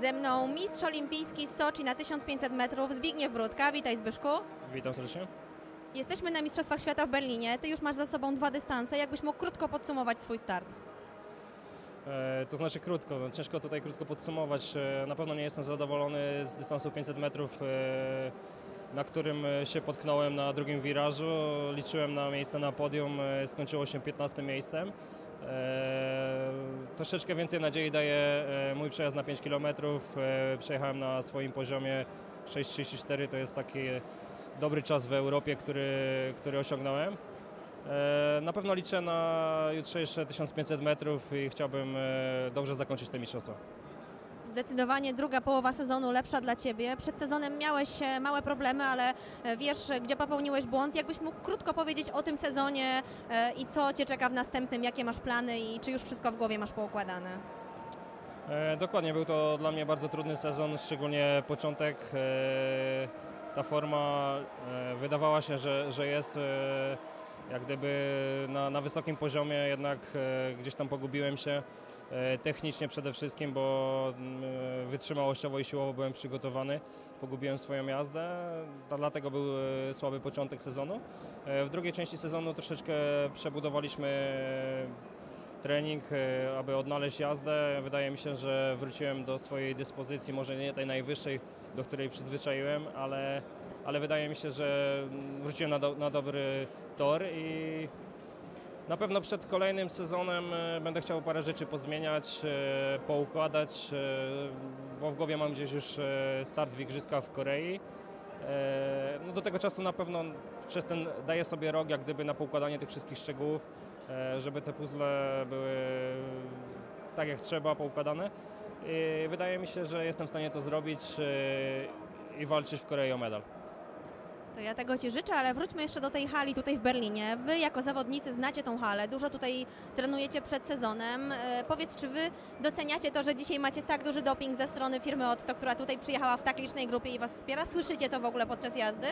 Ze mną mistrz olimpijski z Soczi na 1500 metrów Zbigniew Brudka. Witaj Zbyszku. Witam serdecznie. Jesteśmy na Mistrzostwach Świata w Berlinie. Ty już masz za sobą dwa dystanse. Jakbyś mógł krótko podsumować swój start? E, to znaczy krótko, no, ciężko tutaj krótko podsumować. E, na pewno nie jestem zadowolony z dystansu 500 metrów, e, na którym e, się potknąłem na drugim wirażu. Liczyłem na miejsce na podium, e, skończyło się 15 miejscem. E, troszeczkę więcej nadziei daje e, mój przejazd na 5 km. E, przejechałem na swoim poziomie 6,34, to jest taki dobry czas w Europie, który, który osiągnąłem. Na pewno liczę na jutrzejsze 1500 metrów i chciałbym dobrze zakończyć te mistrzostwa. Zdecydowanie druga połowa sezonu lepsza dla Ciebie. Przed sezonem miałeś e, małe problemy, ale e, wiesz, gdzie popełniłeś błąd. Jakbyś mógł krótko powiedzieć o tym sezonie e, i co Cię czeka w następnym, jakie masz plany i czy już wszystko w głowie masz poukładane? Dokładnie, był to dla mnie bardzo trudny sezon, szczególnie początek. Ta forma wydawała się, że, że jest jak gdyby na, na wysokim poziomie, jednak e, gdzieś tam pogubiłem się e, technicznie przede wszystkim, bo mm, e, wytrzymałościowo i siłowo byłem przygotowany. Pogubiłem swoją jazdę, dlatego był słaby początek sezonu. W drugiej części sezonu troszeczkę przebudowaliśmy trening, e, aby odnaleźć jazdę. Wydaje mi się, że wróciłem do swojej dyspozycji, może nie tej najwyższej, do której przyzwyczaiłem, ale, ale wydaje mi się, że wróciłem na, do, na dobry tor i na pewno przed kolejnym sezonem e, będę chciał parę rzeczy pozmieniać, e, poukładać, bo w głowie mam gdzieś już start w Igrzyskach w Korei. No do tego czasu na pewno przez ten daję sobie rok jak gdyby na poukładanie tych wszystkich szczegółów, żeby te puzzle były tak jak trzeba poukładane. I wydaje mi się, że jestem w stanie to zrobić e, i walczyć w Korei o medal. To ja tego Ci życzę, ale wróćmy jeszcze do tej hali tutaj w Berlinie. Wy jako zawodnicy znacie tą halę, dużo tutaj trenujecie przed sezonem. E, powiedz, czy Wy doceniacie to, że dzisiaj macie tak duży doping ze strony firmy Otto, która tutaj przyjechała w tak licznej grupie i Was wspiera? Słyszycie to w ogóle podczas jazdy?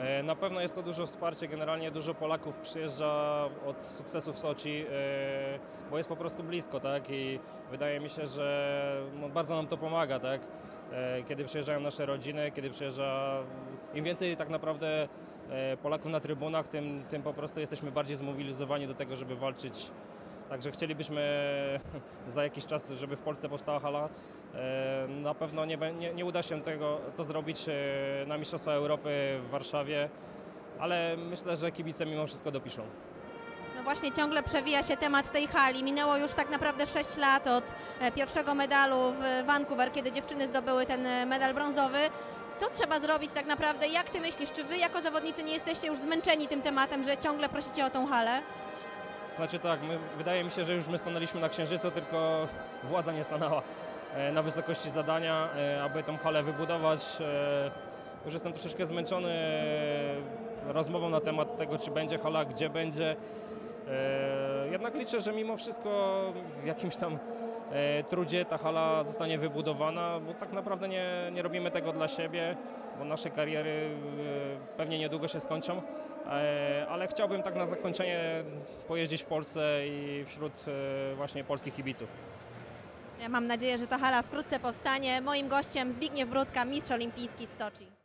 E, Na pewno jest to dużo wsparcie, generalnie dużo Polaków przyjeżdża od sukcesu w Soczi, e, bo jest po prostu blisko, tak? I wydaje mi się, że no, bardzo nam to pomaga, tak? E, Kiedy przyjeżdżają nasze rodziny, kiedy przyjeżdża... Im więcej tak naprawdę Polaków na trybunach, tym, tym po prostu jesteśmy bardziej zmobilizowani do tego, żeby walczyć Także chcielibyśmy za jakiś czas, żeby w Polsce powstała hala. E, Na pewno nie, nie, nie uda się tego, to zrobić e, na Mistrzostwa Europy w Warszawie, ale myślę, że kibice mimo wszystko dopiszą. No właśnie ciągle przewija się temat tej hali. Minęło już tak naprawdę 6 lat od e, pierwszego medalu w Vancouver, kiedy dziewczyny zdobyły ten medal brązowy. Co trzeba zrobić tak naprawdę? Jak Ty myślisz, czy Wy jako zawodnicy nie jesteście już zmęczeni tym tematem, że ciągle prosicie o tą halę? Znaczy tak, my, wydaje mi się, że już my stanęliśmy na Księżycu, tylko władza nie stanęła e, na wysokości zadania, e, aby tą halę wybudować. E, Już jestem troszeczkę zmęczony rozmową na temat tego, czy będzie hala, gdzie będzie. Jednak liczę, że mimo wszystko w jakimś tam trudzie ta hala zostanie wybudowana, bo tak naprawdę nie, nie robimy tego dla siebie, bo nasze kariery pewnie niedługo się skończą. E, Ale chciałbym tak na zakończenie pojeździć w Polsce i wśród e, właśnie polskich kibiców. Ja mam nadzieję, że ta hala wkrótce powstanie. Moim gościem Zbigniew Brudka, mistrz olimpijski z Soczi.